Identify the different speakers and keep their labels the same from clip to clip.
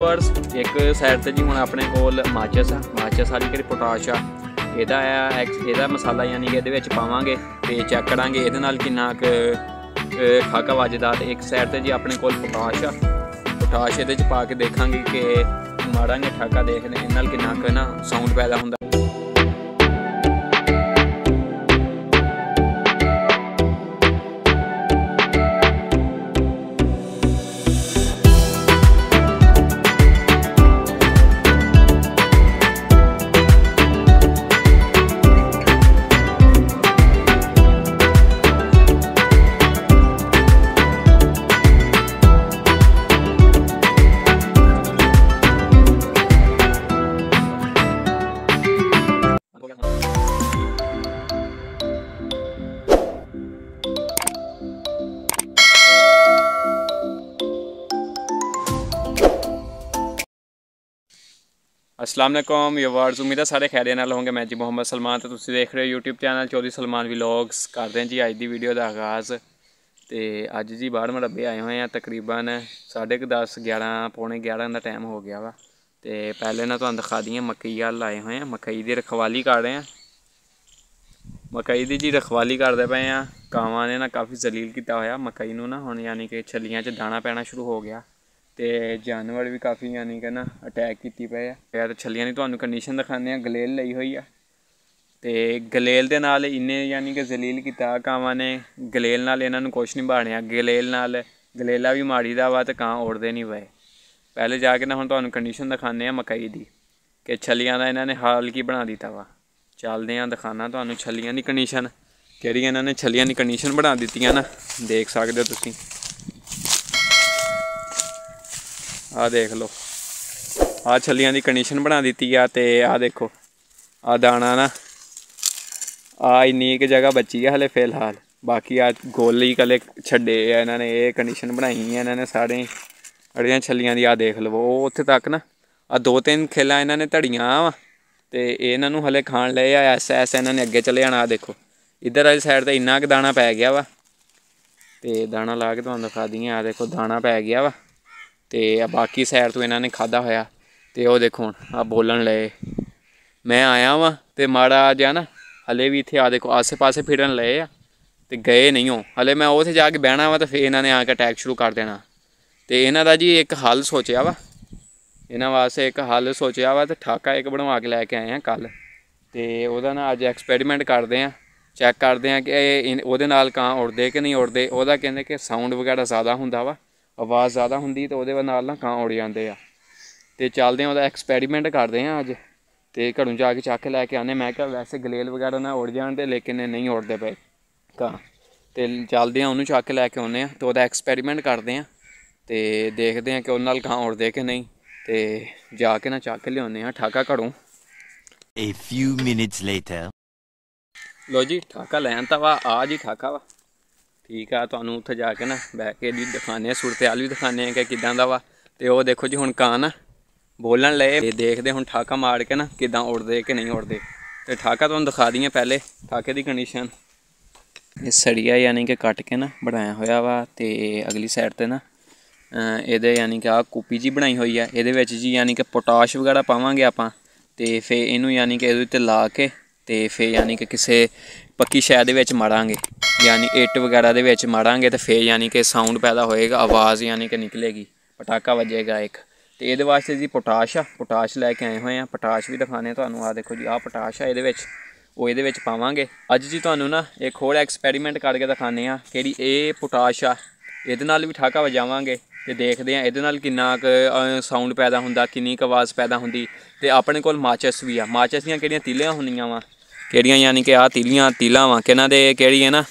Speaker 1: Purse ਇੱਕ side ਤੇ ਜੀ ਹੁਣ ਆਪਣੇ ਕੋਲ ਮਾਚਸ ਆ। ਮਾਚਸ ਵਾਲੀ ਜਿਹੜੀ ਪੋਟਾਸ਼ ਆ, ਇਹਦਾ ਆ ਐਕਸ- ਇਹਦਾ ਮਸਾਲਾ ਯਾਨੀ ਕਿ ਇਹਦੇ ਵਿੱਚ ਪਾਵਾਂਗੇ ਤੇ ਚੈੱਕ ਕਰਾਂਗੇ ਇਹਦੇ ਨਾਲ ਕਿੰਨਾ ਕੁ ਖਾਕਾ ਵੱਜਦਾ ਤੇ ਇੱਕ ਸਾਈਡ ਤੇ ਜੀ ਆਪਣੇ ਕੋਲ ਪੋਟਾਸ਼ ਆ। ਪੋਟਾਸ਼ ਇਹਦੇ ਚ ਪਾ ਕੇ ਦੇਖਾਂਗੇ ਕਿ ਮਾੜਾਂਗੇ ਠਾਕਾ ਦੇਖਦੇ ਇਹਨਾਂ ਨਾਲ ਕਿੰਨਾ ਕੁ ਨਾ ਸਾਊਂਡ ਪੈਦਾ ਹੁੰਦਾ। ਅਸਲਾਮ ਅਲੈਕੁਮ ਵਿਊਅਰਸ ਉਮੀਦ ਹੈ ਸਾਰੇ ਖੈਰੀਅਤ ਨਾਲ ਹੋਵੋਗੇ ਮੈਂ ਜੀ ਮੁਹੰਮਦ ਸਲਮਾਨ ਤੇ ਤੁਸੀਂ ਦੇਖ ਰਹੇ ਹੋ YouTube channel Chaudhary Salman vlogs ਕਰਦੇ ਹਾਂ ਜੀ ਅੱਜ ਦੀ ਵੀਡੀਓ ਦਾ ਆਗਾਜ਼। ਤੇ ਅੱਜ ਜੀ ਬਾਹਰ ਮਰੱਬੇ ਆਏ ਹੋਏ ਆ, ਤਕਰੀਬਨ 10:30 11 ਪੌਣੇ 11 ਦਾ ਟਾਈਮ ਹੋ ਗਿਆ ਵਾ। ਤੇ ਪਹਿਲੇ ਨਾ ਤੁਹਾਨੂੰ ਦਿਖਾ ਦਈਏ, ਮਕਈ ਵੱਲ ਆਏ ਹੋਏ ਆ। ਮਕਈ ਦੀ ਰਖਵਾਲੀ ਕਰ ਰਹੇ ਆ। ਮਕਈ ਦੀ ਜੀ ਰਖਵਾਲੀ ਕਰਦੇ ਪਏ ਆ। ਕਾਵਾਂ ਨੇ ਨਾ ਕਾਫੀ ਜ਼ਲੀਲ ਕੀਤਾ ਹੋਇਆ ਮਕਈ ਨੂੰ ਨਾ। ਹੁਣ ਯਾਨੀ ਕਿ ਛੱਲੀਆਂ 'ਚ ਦਾਣਾ ਪੈਣਾ ਸ਼ੁਰੂ ਹੋ ਗਿਆ। ਤੇ ਜਾਨਵਰ ਵੀ ਕਾਫੀ ਯਾਨੀ ਕਿ ਨਾ ਅਟੈਕ ਕੀਤੀ ਪਏ ਆ। ਯਾਰ ਛੱਲੀਆਂ ਦੀ ਤੁਹਾਨੂੰ ਕੰਡੀਸ਼ਨ ਦਿਖਾਉਂਦੇ ਆ, ਗਲੇਲ ਲਈ ਹੋਈ ਆ। ਤੇ ਗਲੇਲ ਦੇ ਨਾਲ ਇੰਨੇ ਯਾਨੀ ਕਿ ਜ਼ਲੀਲ ਕੀਤਾ ਕਾਵਾਂ ਨੇ, ਗਲੇਲ ਨਾਲ ਇਹਨਾਂ ਨੂੰ ਕੁਛ ਨਹੀਂ ਬਾਣਿਆ ਗਲੇਲ ਨਾਲ ਗਲੇਲਾ ਵੀ ਮਾੜੀ ਦਾ ਵਾ ਤੇ ਕਾਂ ਉੜਦੇ ਨਹੀਂ ਪਏ। ਪਹਿਲੇ ਜਾ ਕੇ ਨਾ ਹੁਣ ਤੁਹਾਨੂੰ ਕੰਡੀਸ਼ਨ ਦਿਖਾਉਂਦੇ ਆ ਮਕਈ ਦੀ, ਕਿ ਛੱਲੀਆਂ ਦਾ ਇਹਨਾਂ ਨੇ ਹਾਲ ਕੀ ਬਣਾ ਦਿੱਤਾ ਵਾ। ਚੱਲਦੇ ਆ ਦਿਖਾਣਾ ਤੁਹਾਨੂੰ ਛੱਲੀਆਂ ਦੀ ਕੰਡੀਸ਼ਨ ਕਿਹੜੀ ਇਹਨਾਂ ਨੇ ਛੱਲੀਆਂ ਦੀ ਕੰਡੀਸ਼ਨ ਬਣਾ ਦਿੱਤੀਆਂ ਨਾ, ਦੇਖ ਸਕਦੇ ਹੋ ਤੁਸੀਂ। ਆਹ ਦੇਖ ਲਓ। ਆਹ ਛੱਲੀਆਂ ਦੀ ਕੰਡੀਸ਼ਨ ਬਣਾ ਦਿੱਤੀ ਆ ਤੇ ਆਹ ਦੇਖੋ। ਆਹ ਦਾਣਾ ਨਾ। ਆ ਇੰਨੀ ਇੱਕ ਜਗ੍ਹਾ ਬਚੀ ਆ ਹਲੇ ਫਿਲਹਾਲ। ਬਾਕੀ ਆ ਗੋਲੀ ਕਲੇ ਛੱਡੇ ਆ ਇਹਨਾਂ ਨੇ। ਇਹ ਕੰਡੀਸ਼ਨ ਬਣਾਈ ਆ ਇਹਨਾਂ ਨੇ ਸਾਰੇ। ਅੜੀਆਂ ਛੱਲੀਆਂ ਦੀ ਆ ਦੇਖ ਲਵੋ ਉਹ ਉੱਥੇ ਤੱਕ ਨਾ। ਆ ਦੋ ਤਿੰਨ ਖੇਲਾਂ ਇਹਨਾਂ ਨੇ ਧੜੀਆਂ ਵਾ। ਤੇ ਇਹਨਾਂ ਨੂੰ ਹਲੇ ਖਾਣ ਲਏ ਆ। ਐਸ ਐਸ ਇਹਨਾਂ ਨੇ ਅੱਗੇ ਚਲੇ ਜਾਣਾ, ਆ ਦੇਖੋ। ਇੱਧਰ ਵਾਲੀ ਸਾਈਡ ਤੇ ਇੰਨਾ ਕੁ ਦਾਣਾ ਪੈ ਗਿਆ ਵਾ। ਤੇ ਦਾਣਾ ਲਾ ਕੇ ਤੁਹਾਨੂੰ ਦਿਖਾ ਦਈਏ। ਆ ਦੇਖੋ, ਦਾਣਾ ਪੈ ਗਿਆ ਵਾ। ਤੇ ਆ ਬਾਕੀ ਸਾਈਡ ਤੋਂ ਇਹਨਾਂ ਨੇ ਖਾਦਾ ਹੋਇਆ। ਤੇ ਉਹ ਦੇਖੋ ਹੁਣ ਆ ਬੋਲਣ ਲਏ। ਮੈਂ ਆਇਆ ਵਾਂ ਤੇ ਮਾੜਾ ਜਿਹਾ ਨਾ, ਹਲੇ ਵੀ ਇੱਥੇ ਆ ਦੇਖੋ, ਆਸੇ-ਪਾਸੇ ਫਿਰਨ ਲਏ ਆ। ਤੇ ਗਏ ਨਹੀਂ ਹੋ ਹਲੇ ਮੈਂ ਉੱਥੇ ਜਾ ਕੇ ਬਹਿਣਾ ਵਾ ਤੇ ਫੇਰ ਇਹਨਾਂ ਨੇ ਆ ਕੇ ਅਟੈਕ ਸ਼ੁਰੂ ਕਰ ਦੇਣਾ। ਤੇ ਇਹਨਾਂ ਦਾ ਜੀ ਇੱਕ ਹੱਲ ਸੋਚਿਆ ਵਾ। ਇਹਨਾਂ ਵਾਸਤੇ ਇੱਕ ਹੱਲ ਸੋਚਿਆ ਵਾ ਤੇ ਠਾਕਾ ਇੱਕ ਬਣਵਾ ਕੇ ਲੈ ਕੇ ਆਏ ਆ ਕੱਲ ਤੇ ਉਹਦਾ ਨਾ ਅੱਜ ਐਕਸਪੈਰੀਮੈਂਟ ਕਰਦੇ ਆ। ਚੈੱਕ ਕਰਦੇ ਆ ਕਿ ਇਹ ਉਹਦੇ ਨਾਲ ਕਾਂ ਉੜਦੇ ਕਿ ਨਹੀਂ ਉੜਦੇ। ਉਹਦਾ ਕਹਿੰਦੇ ਕਿ ਸਾਊਂਡ ਵਗੈਰਾ ਜ਼ਿਆਦਾ ਹੁੰਦਾ ਵਾ। ਆਵਾਜ਼ ਜ਼ਿਆਦਾ ਹੁੰਦੀ ਤੇ ਉਹਦੇ ਨਾਲ ਨਾ ਕਾਂ ਉੜ ਜਾਂਦੇ ਆ। ਤੇ ਚੱਲਦੇ ਆ ਉਹਦਾ ਐਕਸਪੈਰੀਮੈਂਟ ਕਰਦੇ ਆ ਅੱਜ। ਤੇ ਘਰੋਂ ਜਾ ਕੇ ਚੱਕ ਲੈ ਕੇ ਆਨੇ ਮੈਂ ਕਿਹਾ ਵੈਸੇ ਗਲੇਲ ਵਗੈਰਾ ਨਾ ਉੜ ਜਾਣ ਤੇ ਲੇਕਿਨ ਇਹ ਨਹੀਂ ਉੜਦੇ ਪਏ ਕਾਂ। ਤੇ ਚੱਲਦੇ ਆ ਉਹਨੂੰ ਚੱਕ ਕੇ ਲੈ ਕੇ ਆਉਨੇ ਆ ਤੇ ਉਹਦਾ ਐਕਸਪੈਰੀਮੈਂਟ ਕਰਦੇ ਆ ਤੇ ਦੇਖਦੇ ਆ ਕਿ ਉਹਨਾਂ ਨਾਲ ਕਾਂ ਉੜਦੇ ਕਿ ਨਹੀਂ। ਤੇ ਜਾ ਕੇ ਨਾ ਚੱਕ ਲਿਆਉਨੇ ਆ ਠਾਕਾ ਘਰੋਂ।
Speaker 2: A few minutes later.
Speaker 1: ਲੋ ਜੀ ਠਾਕਾ ਲੈਣ ਤਾਂ ਵਾ ਆ ਜੀ ਠਾਕਾ ਵਾ। ਠੀਕ ਆ, ਤੁਹਾਨੂੰ ਉੱਥੇ ਜਾ ਕੇ ਨਾ ਬਹਿ ਕੇ ਦੀ ਦਿਖਾਣੇ ਆ ਸੂਰਤਿਆਲ ਵੀ ਦਿਖਾਣੇ ਆ ਕਿ ਕਿਦਾਂ ਦਾ ਵਾ। ਤੇ ਉਹ ਦੇਖੋ ਜੀ ਹੁਣ ਕਾਂ ਬੋਲਣ ਲਏ ਤੇ ਦੇਖਦੇ ਹੁਣ ਠਾਕਾ ਮਾਰ ਕੇ ਨਾ ਕਿਦਾਂ ਉੜਦੇ ਕਿ ਨਹੀਂ ਉੜਦੇ। ਤੇ ਠਾਕਾ ਤੁਹਾਨੂੰ ਦਿਖਾ ਦਈਏ ਪਹਿਲੇ, ਠਾਕੇ ਦੀ ਕੰਡੀਸ਼ਨ ਇਹ ਸੜੀਆ ਯਾਨੀ ਕਿ ਕੱਟ ਕੇ ਨਾ ਬਣਾਇਆ ਹੋਇਆ ਵਾ ਤੇ ਅਗਲੀ ਸਾਈਡ ਤੇ ਨਾ ਇਹਦੇ ਯਾਨੀ ਕਿ ਆ ਕੂਪੀ ਜੀ ਬਣਾਈ ਹੋਈ ਆ, ਇਹਦੇ ਵਿੱਚ ਜੀ ਯਾਨੀ ਕਿ ਪੋਟਾਸ਼ ਵਗੈਰਾ ਪਾਵਾਂਗੇ ਆਪਾਂ। ਤੇ ਫੇ ਇਹਨੂੰ ਯਾਨੀ ਕਿ ਇਹਦੇ ਉੱਤੇ ਲਾ ਕੇ ਤੇ ਫੇ ਯਾਨੀ ਕਿ ਕਿਸੇ ਪੱਕੀ ਸ਼ੈ ਦੇ ਵਿੱਚ ਮਾਰਾਂਗੇ। ਯਾਨੀ ਇੱਟ ਵਗੈਰਾ ਦੇ ਵਿੱਚ ਮਾਰਾਂਗੇ ਤਾਂ ਫੇ ਯਾਨੀ ਕਿ ਸਾਊਂਡ ਪੈਦਾ ਹੋਏਗਾ, ਆਵਾਜ਼ ਯਾਨੀ ਕਿ ਨਿਕਲੇਗੀ। ਪਟਾਕਾ ਵੱਜੇਗਾ ਇੱਕ। ਤੇ ਇਹਦੇ ਵਾਸਤੇ ਜੀ ਪੋਟਾਸ਼ ਆ। ਪੋਟਾਸ਼ ਲੈ ਕੇ ਆਏ ਹੋਏ ਆ। ਪੋਟਾਸ਼ ਵੀ ਦਿਖਾਣੇ ਤੁਹਾਨੂੰ। ਆ ਦੇਖੋ ਜੀ ਆ ਪੋਟਾਸ਼ ਆ ਇਹਦੇ ਵਿੱਚ। ਉਹ ਇਹਦੇ ਵਿੱਚ ਪਾਵਾਂਗੇ। ਅੱਜ ਜੀ ਤੁਹਾਨੂੰ ਨਾ ਇੱਕ ਹੋਰ ਐਕਸਪੈਰੀਮੈਂਟ ਕਰਕੇ ਦਿਖਾਣੇ ਆ, ਕਿਹੜੀ ਇਹ ਪੋਟਾਸ਼ ਆ। ਇਹਦੇ ਨਾਲ ਵੀ ਠਾਕਾ ਵਜਾਵਾਂਗੇ ਤੇ ਦੇਖਦੇ ਆ ਇਹਦੇ ਨਾਲ ਕਿੰਨਾ ਕੁ ਸਾਊਂਡ ਪੈਦਾ ਹੁੰਦਾ, ਕਿੰਨੀ ਕੁ ਆਵਾਜ਼ ਪੈਦਾ ਹੁੰਦੀ। ਤੇ ਆਪਣੇ ਕੋਲ ਮਾਚਸ ਵੀ ਆ। ਮਾਚਸ ਦੀਆਂ ਕਿਹੜੀਆਂ ਤੀਲੀਆਂ ਹੁੰਦੀਆਂ ਵਾ? ਕਿਹੜੀਆਂ ਯਾਨੀ ਕਿ ਆ ਤੀਲੀਆਂ ਤੀਲਾਂ ਵਾ, ਕਿਹਨਾਂ ਦੇ ਕਿਹੜੀ ਹੈ ਨਾ?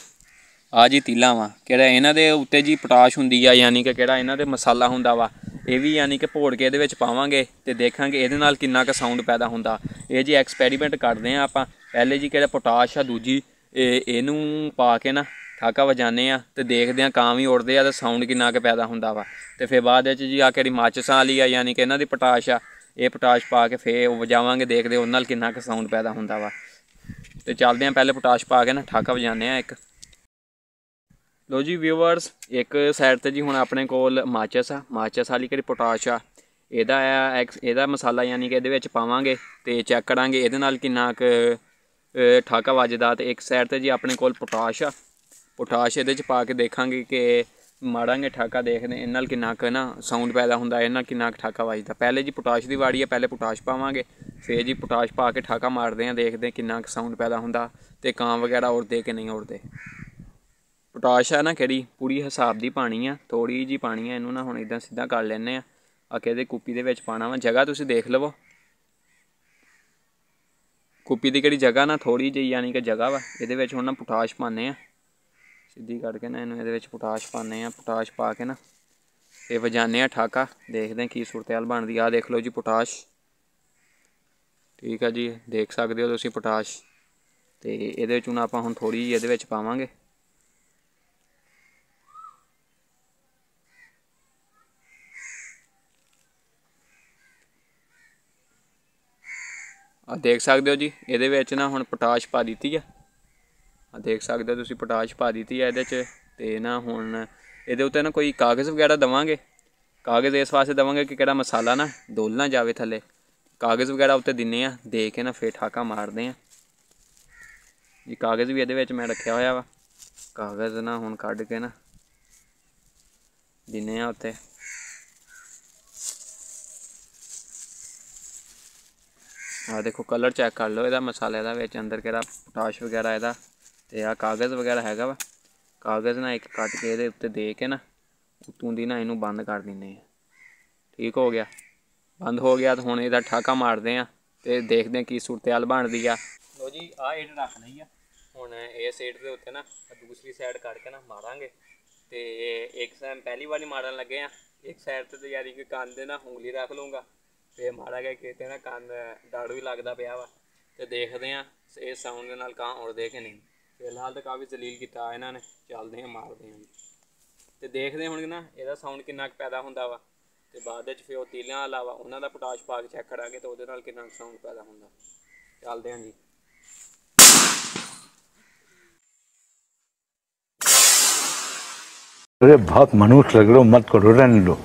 Speaker 1: ਆ ਜੀ ਤੀਲਾਂ ਵਾ, ਕਿਹੜਾ ਇਹਨਾਂ ਦੇ ਉੱਤੇ ਜੀ ਪੋਟਾਸ਼ ਹੁੰਦੀ ਆ, ਯਾਨੀ ਕਿ ਕਿਹੜਾ ਇਹਨਾਂ ਦੇ ਮਸਾਲਾ ਹੁੰਦਾ ਵਾ, ਇਹ ਵੀ ਯਾਨੀ ਕਿ ਭੋੜ ਕੇ ਇਹਦੇ ਵਿੱਚ ਪਾਵਾਂਗੇ ਤੇ ਦੇਖਾਂਗੇ ਇਹਦੇ ਨਾਲ ਕਿੰਨਾ ਕੁ ਸਾਊਂਡ ਪੈਦਾ ਹੁੰਦਾ। ਇਹ ਜੀ ਐਕਸਪੈਰੀਮੈਂਟ ਕਰਦੇ ਆ ਆਪਾਂ, ਪਹਿਲੇ ਜੀ ਕਿਹੜਾ ਪੋਟਾਸ਼ ਆ, ਦੂਜੀ ਇਹ ਇਹਨੂੰ ਪਾ ਕੇ ਨਾ ਠਾਕਾ ਵਜਾਨੇ ਆ ਤੇ ਦੇਖਦੇ ਆ ਕਾਂ ਵੀ ਉੜਦੇ ਆ ਤੇ ਸਾਊਂਡ ਕਿੰਨਾ ਕੁ ਪੈਦਾ ਹੁੰਦਾ ਵਾ। ਤੇ ਫਿਰ ਬਾਅਦ ਵਿੱਚ ਜੀ ਆ ਕਿਹੜੀ ਮਾਚਸਾਂ ਵਾਲੀ ਆ, ਯਾਨੀ ਕਿ ਇਹਨਾਂ ਦੀ ਪੋਟਾਸ਼ ਆ, ਇਹ ਪੋਟਾਸ਼ ਪਾ ਕੇ ਫੇਰ ਵਜਾਵਾਂਗੇ, ਦੇਖਦੇ ਉਹਨਾਂ ਨਾਲ ਕਿੰਨਾ ਕੁ ਸਾਊਂਡ ਪੈਦਾ ਹੁੰਦਾ ਵਾ। ਤੇ ਚੱਲਦੇ ਆਂ, ਪਹਿਲੇ ਪੋਟਾਸ਼ ਪਾ ਕੇ ਨਾ ਠਾਕਾ ਵਜਾਉਂਦੇ ਆ ਇੱਕ। ਲੋ ਜੀ ਵਿਊਅਰਸ ਇੱਕ ਸਾਈਡ ਤੇ ਜੀ ਹੁਣ ਆਪਣੇ ਕੋਲ ਮਾਚਸ ਆ। ਮਾਚਸ ਵਾਲੀ ਕਿਹੜੀ ਪੋਟਾਸ਼ ਆ? ਇਹਦਾ ਆ, ਐਕਸ- ਇਹਦਾ ਮਸਾਲਾ ਯਾਨੀ ਕਿ ਇਹਦੇ ਵਿੱਚ ਪਾਵਾਂਗੇ ਤੇ ਚੈੱਕ ਕਰਾਂਗੇ ਇਹਦੇ ਨਾਲ ਕਿੰਨਾ ਕੁ ਠਾਕਾ ਵੱਜਦਾ ਤੇ ਇੱਕ ਸਾਈਡ ਤੇ ਜੀ ਆਪਣੇ ਕੋਲ ਪੋਟਾਸ਼ ਆ। ਪੋਟਾਸ਼ ਇਹਦੇ ਚ ਪਾ ਕੇ ਦੇਖਾਂਗੇ ਕਿ ਮਾੜਾਂਗੇ ਠਾਕਾ ਦੇਖਦੇ ਇਹਨਾਂ ਨਾਲ ਕਿੰਨਾ ਕੁ ਨਾ ਸਾਊਂਡ ਪੈਦਾ ਹੁੰਦਾ, ਇਹਨਾਂ ਨਾਲ ਕਿੰਨਾ ਕੁ ਠਾਕਾ ਵੱਜਦਾ। ਪਹਿਲੇ ਜੀ ਪੋਟਾਸ਼ ਦੀ ਵਾੜੀ ਹੈ ਪਹਿਲੇ ਪੋਟਾਸ਼ ਪਾਵਾਂਗੇ, ਫਿਰ ਜੀ ਪੋਟਾਸ਼ ਪਾ ਕੇ ਠਾਕਾ ਮਾਰਦੇ ਆ ਦੇਖਦੇ ਕਿੰਨਾ ਕੁ ਸਾਊਂਡ ਪੈਦਾ ਹੁੰਦਾ ਤੇ ਕਾਂ ਵਗੈਰਾ ਉੜਦੇ ਕਿ ਨਹੀਂ ਉੜਦੇ। ਪੋਟਾਸ਼ ਆ ਨਾ ਕਿਹੜੀ, ਪੂਰੀ ਹਿਸਾਬ ਦੀ ਪਾਣੀ ਆ ਥੋੜੀ ਜੀ ਪਾਣੀ ਆ, ਇਹਨੂੰ ਨਾ ਹੁਣ ਇਦਾਂ ਸਿੱਧਾ ਕਰ ਲੈਨੇ ਆ ਆ ਕੇ ਇਹਦੇ ਕੁੱਪੀ ਦੇ ਵਿੱਚ ਪਾਣਾ ਵਾ, ਜਗ੍ਹਾ ਤੁਸੀਂ ਦੇਖ ਲਵੋ। ਕੁੱਪੀ ਦੀ ਕਿਹੜੀ ਜਗ੍ਹਾ ਨਾ ਥੋੜੀ ਜਿਹੀ, ਯਾਨੀ ਕਿ ਜਗ੍ਹਾ ਵਾ, ਇਹਦੇ ਵਿੱਚ ਹੁਣ ਨਾ ਪੋਟਾਸ਼ ਪਾਣੇ ਆ ਸਿੱਧੀ ਕਰਕੇ ਨਾ ਇਹਨੂੰ ਇਹਦੇ ਵਿੱਚ ਪੋਟਾਸ਼ ਪਾਉਂਦੇ ਆ ਪੋਟਾਸ਼ ਪਾ ਕੇ ਨਾ ਤੇ ਵਜਾਨੇ ਆ ਠਾਕਾ, ਦੇਖਦੇ ਆ ਕੀ ਸੂਰਤਹਾਲ ਬਣਦੀ ਆ। ਦੇਖ ਲਓ ਜੀ ਪੋਟਾਸ਼। ਠੀਕ ਆ ਜੀ, ਦੇਖ ਸਕਦੇ ਹੋ ਤੁਸੀਂ ਪੋਟਾਸ਼। ਤੇ ਇਹਦੇ ਵਿੱਚ ਹੁਣ ਆਪਾਂ ਹੁਣ ਥੋੜੀ ਜਿਹੀ ਇਹਦੇ ਵਿੱਚ ਪਾਵਾਂਗੇ। ਆ ਦੇਖ ਸਕਦੇ ਹੋ ਜੀ, ਇਹਦੇ ਵਿੱਚ ਨਾ ਹੁਣ ਪੋਟਾਸ਼ ਪਾ ਦਿੱਤੀ ਆ। ਦੇਖ ਸਕਦੇ ਹੋ ਤੁਸੀਂ ਪੋਟਾਸ਼ ਪਾ ਦਿੱਤੀ ਆ ਇਹਦੇ 'ਚ। ਤੇ ਨਾ ਹੁਣ ਇਹਦੇ ਉੱਤੇ ਨਾ ਕੋਈ ਕਾਗਜ਼ ਵਗੈਰਾ ਦਵਾਂਗੇ? ਕਾਗਜ਼ ਇਸ ਵਾਸਤੇ ਦਵਾਂਗੇ ਕਿ ਕਿਹੜਾ ਮਸਾਲਾ ਨਾ ਡੋਲ ਨਾ ਜਾਵੇ ਥੱਲੇ। ਕਾਗਜ਼ ਵਗੈਰਾ ਉੱਤੇ ਦਿੰਨੇ ਆ ਦੇ ਕੇ ਨਾ ਫੇਰ ਠਾਕਾ ਮਾਰਦੇ ਆ। ਜੀ, ਕਾਗਜ਼ ਵੀ ਇਹਦੇ ਵਿੱਚ ਮੈਂ ਰੱਖਿਆ ਹੋਇਆ ਵਾ। ਕਾਗਜ਼ ਨਾ ਹੁਣ ਕੱਢ ਕੇ ਨਾ ਦਿੰਨੇ ਆ ਉੱਤੇ। ਆ ਦੇਖੋ ਕਲਰ ਚੈੱਕ ਕਰ ਲਓ ਇਹਦਾ ਮਸਾਲੇ ਦਾ ਵਿੱਚ ਅੰਦਰ ਕਿਹੜਾ ਪੋਟਾਸ਼ ਵਗੈਰਾ ਇਹਦਾ। ਤੇ ਆ ਕਾਗਜ਼ ਵਗੈਰਾ ਹੈਗਾ ਵਾ। ਕਾਗਜ਼ ਨਾ ਇੱਕ ਕੱਟ ਕੇ ਇਹਦੇ ਉੱਤੇ ਦੇ ਕੇ ਨਾ, ਉਤੋਂ ਦੀ ਨਾ ਇਹਨੂੰ ਬੰਦ ਕਰ ਦਿੰਨੇ ਆ। ਠੀਕ ਹੋ ਗਿਆ। ਬੰਦ ਹੋ ਗਿਆ ਤਾਂ ਹੁਣ ਇਹਦਾ ਠਾਕਾ ਮਾਰਦੇ ਆ ਤੇ ਦੇਖਦੇ ਆ ਕੀ ਸੂਰਤਹਾਲ ਬਣਦੀ ਆ। ਲੋ ਜੀ ਆ ਏਡ ਰੱਖ ਲਈ ਆ। ਹੁਣ ਇਸ ਸਾਈਡ ਦੇ ਉੱਤੇ ਨਾ ਦੂਸਰੀ ਸਾਈਡ ਕੱਢ ਕੇ ਨਾ ਮਾਰਾਂਗੇ। ਤੇ ਇੱਕ ਸਾਈਡ ਪਹਿਲੀ ਵਾਰੀ ਮਾਰਨ ਲੱਗੇ ਆ। ਇੱਕ ਸਾਈਡ ਤੇ ਤਾਂ ਯਾਰੀ ਕਿ ਕੰਨ ਦੇ ਨਾ ਉਂਗਲੀ ਰੱਖ ਲੂੰਗਾ ਤੇ ਮਾੜਾ ਗਿਆ ਕਿਤੇ ਨਾ ਕੰਨ ਡਾੜੂ ਹੀ ਲੱਗਦਾ ਪਿਆ ਵਾ। ਤੇ ਦੇਖਦੇ ਆ ਇਹ ਸਾਊਂਡ ਦੇ ਨਾਲ ਕਾਂ ਉੜਦੇ ਕਿ ਨਹੀਂ। ਫਿਲਹਾਲ ਤਾਂ ਕਾਫੀ ਜ਼ਲੀਲ ਕੀਤਾ ਇਹਨਾਂ ਨੇ ਚੱਲਦੇ ਆ ਮਾਰਦੇ ਆ ਤੇ ਦੇਖਦੇ ਹੁਣ ਨਾ ਇਹਦਾ ਸਾਊਂਡ ਕਿੰਨਾ ਕੁ ਪੈਦਾ ਹੁੰਦਾ ਵਾ ਤੇ ਬਾਅਦ ਵਿੱਚ ਫਿਰ ਉਹ ਤੀਲਿਆਂ ਇਲਾਵਾ ਉਹਨਾਂ ਦਾ ਪੋਟਾਸ਼ ਪਾ ਕੇ ਚੈੱਕ ਕਰਾਂਗੇ ਤੇ ਉਹਦੇ ਨਾਲ ਕਿੰਨਾ ਸਾਊਂਡ ਪੈਦਾ ਹੁੰਦਾ ਚੱਲਦੇ ਹਾਂ ਜੀ
Speaker 3: अरे बहुत मनुष्य लग रहे हो मत करो रहने दो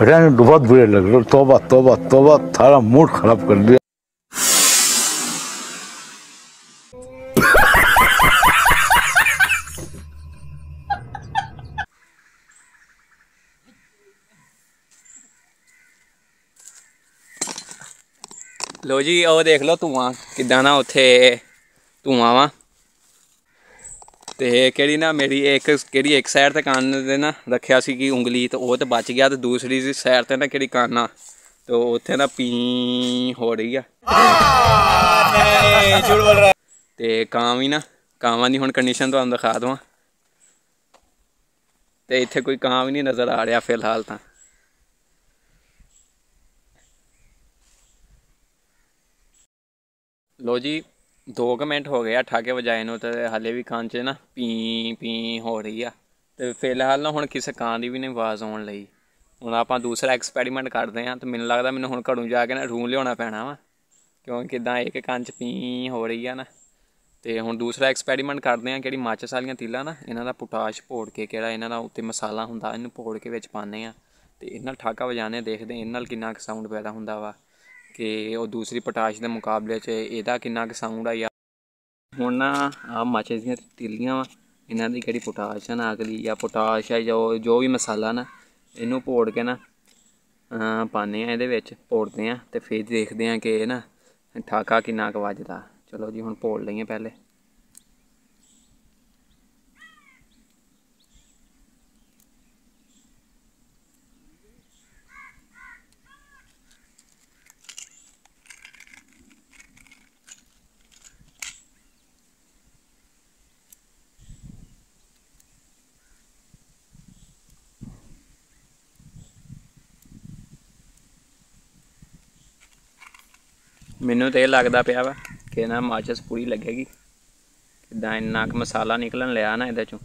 Speaker 3: रहने दो बहुत बुरे लग रहे हो तोबा तोबा तोबा थारा मूड खराब कर दिया
Speaker 1: ਲੋ ਜੀ, ਉਹ ਦੇਖ ਲਓ ਧੂਆਂ ਕਿੱਦਾਂ ਨਾ ਉੱਥੇ ਧੂਆਂ ਵਾ। ਤੇ ਕਿਹੜੀ ਨਾ ਮੇਰੀ ਇੱਕ, ਕਿਹੜੀ ਇੱਕ ਸਾਈਡ ਤੇ ਕੰਨ ਦੇ ਨਾ ਰੱਖਿਆ ਸੀ ਕਿ ਉਂਗਲੀ ਤੇ ਉਹ ਤੇ ਬਚ ਗਿਆ ਤੇ ਦੂਸਰੀ ਸਾਈਡ ਤੇ ਨਾ ਕਿਹੜੀ ਕੰਨ ਆ, ਤੇ ਉੱਥੇ ਨਾ ਪੀ ਹੋ ਰਹੀ ਆ। ਤੇ ਕਾਂ ਵੀ ਨਾ ਕਾਵਾਂ ਦੀ ਹੁਣ ਕੰਡੀਸ਼ਨ ਤੁਹਾਨੂੰ ਦਿਖਾ ਦਵਾਂ। ਤੇ ਇੱਥੇ ਕੋਈ ਕਾਂ ਵੀ ਨਹੀਂ ਨਜ਼ਰ ਆ ਰਿਹਾ ਫਿਲਹਾਲ ਤਾਂ। ਲੋ ਜੀ 2 ਮਿੰਟ ਹੋ ਗਏ ਆ, ਠਾਕੇ ਵਜਾਏ ਨੂੰ ਤੇ ਹਲੇ ਵੀ ਕੰਨ 'ਚ ਨਾ ਪੀ ਪੀ ਹੋ ਰਹੀ ਆ। ਤੇ ਫਿਲਹਾਲ ਨਾ ਹੁਣ ਕਿਸੇ ਕਾਂ ਦੀ ਵੀ ਨਹੀਂ ਆਵਾਜ਼ ਆਉਣ ਲਈ। ਹੁਣ ਆਪਾਂ ਦੂਸਰਾ ਐਕਸਪੈਰੀਮੈਂਟ ਕਰਦੇ ਆ ਤੇ ਮੈਨੂੰ ਲੱਗਦਾ ਮੈਨੂੰ ਹੁਣ ਘਰੋਂ ਜਾ ਕੇ ਨਾ ਰੂਮ ਲਿਆਉਣਾ ਪੈਣਾ ਵਾ। ਕਿਉਂਕਿ ਕਿਦਾਂ ਇੱਕ ਕੰਨ 'ਚ ਪੀ ਹੋ ਰਹੀ ਆ ਨਾ। ਤੇ ਹੁਣ ਦੂਸਰਾ ਐਕਸਪੈਰੀਮੈਂਟ ਕਰਦੇ ਆ, ਕਿਹੜੀ ਮਾਚਸ ਵਾਲੀਆਂ ਤੀਲਾਂ ਨਾ, ਇਹਨਾਂ ਦਾ ਪੋਟਾਸ਼ ਭੋੜ ਕੇ ਕਿਹੜਾ ਇਹਨਾਂ ਦਾ ਉੱਤੇ ਮਸਾਲਾ ਹੁੰਦਾ, ਇਹਨੂੰ ਭੋੜ ਕੇ ਵਿੱਚ ਪਾਉਂਦੇ ਆ। ਤੇ ਇਹਨਾਂ ਨਾਲ ਠਾਕਾ ਵਜਾਣੇ ਦੇਖਦੇ ਇਹਨਾਂ ਨਾਲ ਕਿੰਨਾ ਕੁ ਸਾਊਂਡ ਪੈਦਾ ਹੁੰਦਾ ਵਾ। ਕਿ ਉਹ ਦੂਸਰੀ ਪੋਟਾਸ਼ ਦੇ ਮੁਕਾਬਲੇ 'ਚ ਇਹਦਾ ਕਿੰਨਾ ਕੁ ਸਾਊਂਡ ਆ ਯਾਰ। ਹੁਣ ਨਾ ਆ ਮਾਚਸ ਦੀਆਂ ਤਿੱਲੀਆਂ ਵਾ, ਇਹਨਾਂ ਦੀ ਕਿਹੜੀ ਪੋਟਾਸ਼ ਆ ਨਾ ਅਗਲੀ? ਜਾਂ ਪੋਟਾਸ਼ ਆ ਜੋ ਜੋ ਵੀ ਮਸਾਲਾ ਨਾ, ਇਹਨੂੰ ਭੋੜ ਕੇ ਨਾ ਪਾਉਂਦੇ ਆ ਇਹਦੇ ਵਿੱਚ ਭੋੜਦੇ ਆ ਤੇ ਫਿਰ ਦੇਖਦੇ ਆ ਕਿ ਇਹ ਨਾ ਠਾਕਾ ਕਿੰਨਾ ਕੁ ਵੱਜਦਾ। ਚਲੋ ਜੀ, ਹੁਣ ਭੋੜ ਲਈਏ ਪਹਿਲੇ। ਮੈਨੂੰ ਤੇ ਇਹ ਲੱਗਦਾ ਪਿਆ ਵਾ ਕਿ ਨਾ ਮਾਚਸ ਪੂਰੀ ਲੱਗੇਗੀ। ਕਿਦਾਂ ਇੰਨਾ ਕੁ ਮਸਾਲਾ ਨਿਕਲਣ ਲਿਆ ਨਾ ਇਹਦੇ ਚੋਂ।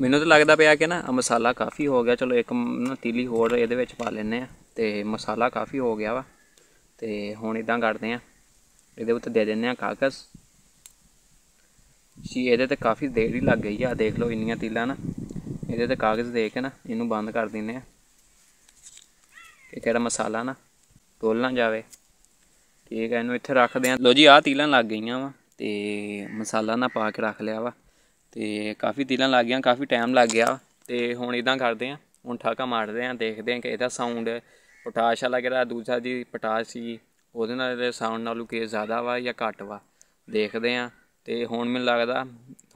Speaker 1: ਮੈਨੂੰ ਤਾਂ ਲੱਗਦਾ ਪਿਆ ਕਿ ਨਾ ਆਹ ਮਸਾਲਾ ਕਾਫੀ ਹੋ ਗਿਆ। ਚਲੋ ਇੱਕ ਨਾ ਤੀਲੀ ਹੋਰ ਇਹਦੇ ਵਿੱਚ ਪਾ ਲੈਨੇ ਆ ਤੇ ਮਸਾਲਾ ਕਾਫੀ ਹੋ ਗਿਆ ਵਾ। ਤੇ ਹੁਣ ਇਦਾਂ ਕਰਦੇ ਆ। ਇਹਦੇ ਉੱਤੇ ਦੇ ਦਿੰਨੇ ਆ ਕਾਗਜ਼। ਜੀ, ਇਹਦੇ ਤੇ ਕਾਫੀ ਦੇਰ ਹੀ ਲੱਗ ਗਈ ਆ। ਦੇਖ ਲਓ ਇੰਨੀਆਂ ਤੀਲਾਂ ਨਾ। ਇਹਦੇ ਤੇ ਕਾਗਜ਼ ਦੇ ਕੇ ਨਾ ਇਹਨੂੰ ਬੰਦ ਕਰ ਦਿੰਨੇ ਆ। ਕਿ ਕਿਹੜਾ ਮਸਾਲਾ ਨਾ ਡੋਲ ਨਾ ਜਾਵੇ। ਠੀਕ ਹੈ ਇਹਨੂੰ ਇੱਥੇ ਰੱਖਦੇ ਆ। ਲੋ ਜੀ, ਆਹ ਤੀਲਾਂ ਲੱਗ ਗਈਆਂ ਵਾ ਤੇ ਮਸਾਲਾ ਨਾ ਪਾ ਕੇ ਰੱਖ ਲਿਆ ਵਾ। ਤੇ ਕਾਫੀ ਤਿਲਾਂ ਲੱਗ ਗਈਆਂ, ਕਾਫੀ ਟਾਈਮ ਲੱਗ ਗਿਆ ਤੇ ਹੁਣ ਇਦਾਂ ਕਰਦੇ ਆ, ਹੁਣ ਠਾਕਾ ਮਾਰਦੇ ਆ, ਦੇਖਦੇ ਆ ਕਿ ਇਹਦਾ ਸਾਊਂਡ ਪੋਟਾਸ਼ ਵਾਲਾ ਕਿਹੜਾ, ਦੂਸਰਾ ਜੀ ਪੋਟਾਸ਼ ਸੀ, ਉਹਦੇ ਨਾਲ ਇਹਦੇ ਸਾਊਂਡ ਨਾਲੋਂ ਕੀ ਜ਼ਿਆਦਾ ਵਾ ਜਾਂ ਘੱਟ ਵਾ, ਦੇਖਦੇ ਆ ਤੇ ਹੁਣ ਮੈਨੂੰ ਲੱਗਦਾ,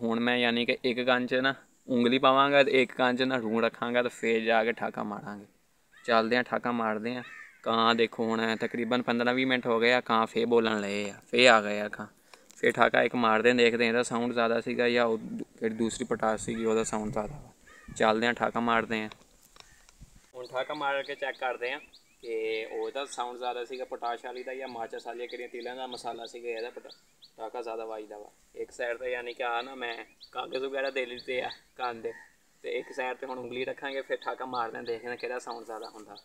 Speaker 1: ਹੁਣ ਮੈਂ ਯਾਨੀ ਕਿ ਇੱਕ ਕੰਨ 'ਚ ਨਾ ਉਂਗਲੀ ਪਾਵਾਂਗਾ ਤੇ ਇੱਕ ਕੰਨ 'ਚ ਨਾ ਰੂੰ ਰੱਖਾਂਗਾ ਤੇ ਫੇਰ ਜਾ ਕੇ ਠਾਕਾ ਮਾਰਾਂਗੇ। ਚੱਲਦੇ ਆ, ਠਾਕਾ ਮਾਰਦੇ ਆ। ਕਾਂ ਦੇਖੋ ਹੁਣ ਤਕਰੀਬਨ 15-20 ਮਿੰਟ ਹੋ ਗਏ ਆ, ਕਾਂ ਫੇਰ ਬੋਲਣ ਲਏ ਆ, ਫੇਰ ਆ ਗਏ ਆ ਕਾਂ। ਫੇਰ ਠਾਕਾ ਇੱਕ ਮਾਰਦੇ ਆ ਦੇਖਦੇ ਆ ਇਹਦਾ ਸਾਊਂਡ ਜ਼ਿਆਦਾ ਸੀਗਾ ਜਾਂ ਉਹ ਜਿਹੜੀ ਦੂਸਰੀ ਪਟਾਸ ਸੀਗੀ, ਉਹਦਾ ਸਾਊਂਡ ਜ਼ਿਆਦਾ ਵਾ। ਚੱਲਦੇ ਆ ਠਾਕਾ ਮਾਰਦੇ ਆ ਹੁਣ ਠਾਕਾ ਮਾਰ ਕੇ ਚੈੱਕ ਕਰਦੇ ਆ ਕਿ ਉਹਦਾ ਸਾਊਂਡ ਜ਼ਿਆਦਾ ਸੀਗਾ ਪੋਟਾਸ਼ ਵਾਲੀ ਦਾ ਜਾਂ ਮਾਚਸ ਵਾਲੀ ਕਿਹੜੀਆਂ ਤੀਲਾਂ ਦਾ ਮਸਾਲਾ ਸੀਗਾ ਇਹਦਾ ਪਟਾ, ਠਾਕਾ ਜ਼ਿਆਦਾ ਵੱਜਦਾ ਵਾ। ਇੱਕ ਸਾਈਡ ਤੇ ਯਾਨੀ ਕਿ ਆ ਨਾ, ਮੈਂ ਕਾਗਜ਼ ਵਗੈਰਾ ਦੇ ਲਿੱਤੇ ਆ ਕੰਨ ਦੇ, ਤੇ ਇੱਕ ਸਾਈਡ ਤੇ ਹੁਣ ਉਂਗਲੀ ਰੱਖਾਂਗੇ, ਫਿਰ ਠਾਕਾ ਮਾਰਦੇ ਆ ਦੇਖਦੇ ਆ ਕਿਹੜਾ ਸਾਊਂਡ ਜ਼ਿਆਦਾ ਹੁੰਦਾ।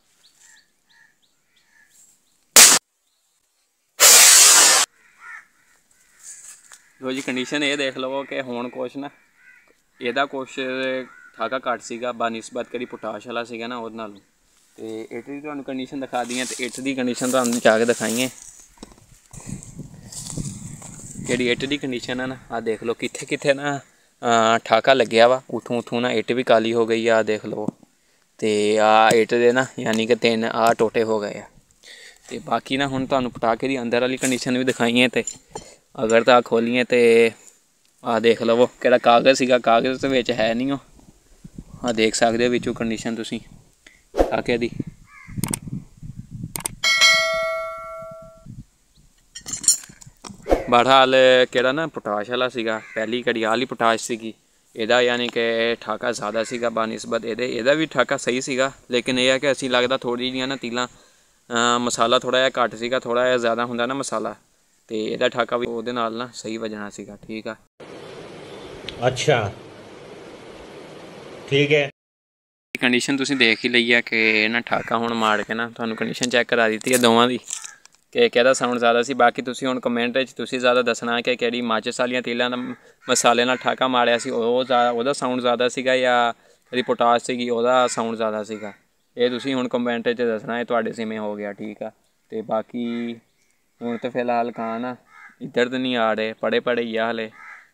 Speaker 1: ਲੋ ਜੀ ਕੰਡੀਸ਼ਨ ਇਹ ਦੇਖ ਲਵੋ ਕਿ ਹੁਣ ਕੁਛ ਨਾ, ਇਹਦਾ ਕੁਛ ਠਾਕਾ ਘੱਟ ਸੀਗਾ, ਬਨਿਸਬਤ ਕਰੀ ਪੋਟਾਸ਼ ਵਾਲਾ ਸੀਗਾ ਨਾ ਉਹਦੇ ਨਾਲ। ਤੇ ਇੱਟ ਦੀ ਤੁਹਾਨੂੰ ਕੰਡੀਸ਼ਨ ਦਿਖਾ ਦਈਏ ਤੇ ਇੱਟ ਦੀ ਕੰਡੀਸ਼ਨ ਤੁਹਾਨੂੰ ਜਾ ਕੇ ਦਿਖਾਈਏ। ਜਿਹੜੀ ਇੱਟ ਦੀ ਕੰਡੀਸ਼ਨ ਹੈ ਨਾ ਆ ਦੇਖ ਲਓ ਕਿੱਥੇ ਕਿੱਥੇ ਨਾ ਠਾਕਾ ਲੱਗਿਆ ਵਾ, ਉਥੋਂ ਉਥੋਂ ਨਾ ਇੱਟ ਵੀ ਕਾਲੀ ਹੋ ਗਈ ਆ, ਆਹ ਦੇਖ ਲਓ। ਤੇ ਆ ਇੱਟ ਦੇ ਨਾ, ਯਾਨੀ ਕਿ ਤਿੰਨ ਆ ਟੋਟੇ ਹੋ ਗਏ ਆ। ਤੇ ਬਾਕੀ ਨਾ ਹੁਣ ਤੁਹਾਨੂੰ ਪਟਾਕੇ ਦੀ ਅੰਦਰ ਵਾਲੀ ਕੰਡੀਸ਼ਨ ਵੀ ਦਿਖਾਈਏ ਤੇ ਅਗਰ ਤਾਂ ਖੋਲੀਏ ਤੇ ਆ ਦੇਖ ਲਵੋ ਕਿਹੜਾ ਕਾਗਜ਼ ਸੀਗਾ, ਕਾਗਜ਼ ਤੇ ਵਿੱਚ ਹੈ ਨਹੀਂ ਉਹ। ਆ ਦੇਖ ਸਕਦੇ ਹੋ ਵਿੱਚੋਂ ਕੰਡੀਸ਼ਨ ਤੁਸੀਂ ਪਟਾਕੇ ਦੀ ਬਹਰਹਾਲ ਕਿਹੜਾ ਨਾ ਪੋਟਾਸ਼ ਵਾਲਾ ਸੀਗਾ, ਪਹਿਲੀ ਕੜੀ ਵਾਲੀ ਪੋਟਾਸ਼ ਸੀਗੀ। ਇਹਦਾ ਯਾਨੀ ਕਿ ਠਾਕਾ ਜ਼ਿਆਦਾ ਸੀਗਾ ਬਨਿਸਬਤ, ਇਹਦੇ, ਇਹਦਾ ਵੀ ਠਾਕਾ ਸਹੀ ਸੀਗਾ, ਲੇਕਿਨ ਇਹ ਆ ਕਿ ਅਸੀਂ ਲੱਗਦਾ ਥੋੜੀ ਜਿਹੀਆਂ ਨਾ ਤੀਲਾਂ ਮਸਾਲਾ ਥੋੜਾ ਜਿਹਾ ਘੱਟ ਸੀਗਾ ਥੋੜਾ ਜਿਹਾ ਜ਼ਿਆਦਾ ਹੁੰਦਾ ਨਾ ਮਸਾਲਾ। ਤੇ ਇਹਦਾ ਠਾਕਾ ਵੀ ਉਹਦੇ ਨਾਲ ਨਾ ਸਹੀ ਵਜਣਾ ਸੀਗਾ ਠੀਕ ਆ?
Speaker 4: ਅੱਛਾ। ਠੀਕ ਹੈ।
Speaker 1: ਕੰਡੀਸ਼ਨ ਤੁਸੀਂ ਦੇਖ ਹੀ ਲਈ ਆ ਕਿ ਇਹਨਾਂ ਠਾਕਾ ਹੁਣ ਮਾਰ ਕੇ ਨਾ ਤੁਹਾਨੂੰ ਕੰਡੀਸ਼ਨ ਚੈੱਕ ਕਰਾ ਦਿੱਤੀ ਹੈ ਦੋਵਾਂ ਦੀ। ਕਿ ਕਿਹਦਾ ਸਾਊਂਡ ਜ਼ਿਆਦਾ ਸੀ ਬਾਕੀ ਤੁਸੀਂ ਹੁਣ ਕਮੈਂਟ ਵਿੱਚ ਤੁਸੀਂ ਜ਼ਿਆਦਾ ਦੱਸਣਾ ਕਿ ਕਿਹੜੀ ਮਾਚਸ ਵਾਲੀਆਂ ਤੇਲਾਂ ਦਾ ਮਸਾਲੇ ਨਾਲ ਠਾਕਾ ਮਾਰਿਆ ਸੀ ਉਹ ਉਹਦਾ ਸਾਊਂਡ ਜ਼ਿਆਦਾ ਸੀਗਾ ਜਾਂ ਜਿਹੜੀ ਪੋਟਾਸ਼ ਸੀਗੀ ਉਹਦਾ ਸਾਊਂਡ ਜ਼ਿਆਦਾ ਸੀਗਾ। ਇਹ ਤੁਸੀਂ ਹੁਣ ਕਮੈਂਟ ਵਿੱਚ ਦੱਸਣਾ ਇਹ ਤੁਹਾਡੇ ਸਿਵੇਂ ਹੋ ਗਿਆ ਠੀਕ ਆ? ਤੇ ਬਾਕੀ ਹੁਣ ਤਾਂ ਫਿਲਹਾਲ ਕਾਂ ਨਾ ਇੱਧਰ ਤਾਂ ਨਹੀਂ ਆ ਰਹੇ ਪੜੇ ਪੜੇ ਹੀ ਆ ਹਲੇ।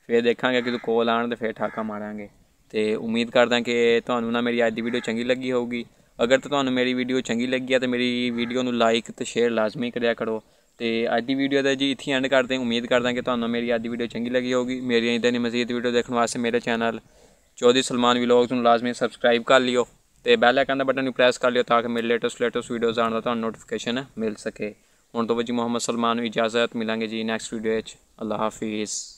Speaker 1: ਫਿਰ ਦੇਖਾਂਗੇ ਕਿ ਤੂੰ ਕੋਲ ਆਣ ਤੇ ਫਿਰ ਠਾਕਾ ਮਾਰਾਂਗੇ। ਤੇ ਉਮੀਦ ਕਰਦਾ ਕਿ ਤੁਹਾਨੂੰ ਨਾ ਮੇਰੀ ਅੱਜ ਦੀ ਵੀਡੀਓ ਚੰਗੀ ਲੱਗੀ ਹੋਊਗੀ। ਅਗਰ ਤਾਂ ਤੁਹਾਨੂੰ ਮੇਰੀ ਵੀਡੀਓ ਚੰਗੀ ਲੱਗੀ ਆ ਤੇ ਮੇਰੀ ਵੀਡੀਓ ਨੂੰ ਲਾਈਕ ਤੇ ਸ਼ੇਅਰ ਲਾਜ਼ਮੀ ਕਰਿਆ ਕਰੋ। ਤੇ ਅੱਜ ਦੀ ਵੀਡੀਓ ਦਾ ਜੀ ਇੱਥੇ ਐਂਡ ਕਰਦੇ ਉਮੀਦ ਕਰਦਾ ਕਿ ਤੁਹਾਨੂੰ ਮੇਰੀ ਅੱਜ ਦੀ ਵੀਡੀਓ ਚੰਗੀ ਲੱਗੀ ਹੋਊਗੀ। ਮੇਰੀਆਂ ਇਦਾਂ ਦੀ ਮਜ਼ੀਦ ਵੀਡੀਓ ਦੇਖਣ ਵਾਸਤੇ ਮੇਰੇ ਚੈਨਲ ਚੌਧਰੀ ਸਲਮਾਨ ਵਲੌਗਸ ਨੂੰ ਲਾਜ਼ਮੀ ਸਬਸਕ੍ਰਾਈਬ ਕਰ ਲਿਓ। ਤੇ ਬੈਲ ਆਈਕਨ ਦਾ ਬਟਨ ਨੂੰ ਪ੍ਰੈਸ ਕਰ ਲਿਓ ਤਾਂ ਕਿ ਮੇਰੇ ਲੇਟੈਸਟ ਲੇਟੈਸਟ ਵੀਡੀਓਜ਼ ਆਉਣ ਦਾ ਤੁਹਾਨੂੰ ਨੋਟੀਫਿਕੇਸ਼ਨ ਮਿਲ ਸਕੇ। ਹੁਣ ਤੋਂ ਵਜੀ ਮੁਹੰਮਦ ਸਲਮਾਨ ਨੂੰ ਇਜਾਜ਼ਤ ਮਿਲਾਂਗੇ ਜੀ ਨੈਕਸਟ ਵੀਡੀਓ ਵਿੱਚ। ਅੱਲਾ ਹਾਫਿਜ਼।